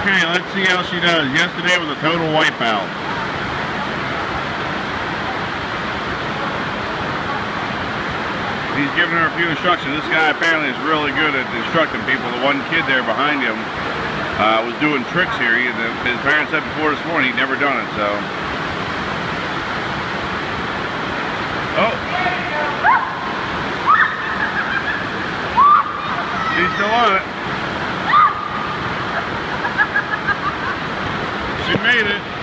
Okay, let's see how she does. Yesterday was a total wipeout. He's giving her a few instructions. This guy apparently is really good at instructing people. The one kid there behind him uh, was doing tricks here. He, his parents said before this morning he'd never done it, so. Oh. She's still on it. They made it.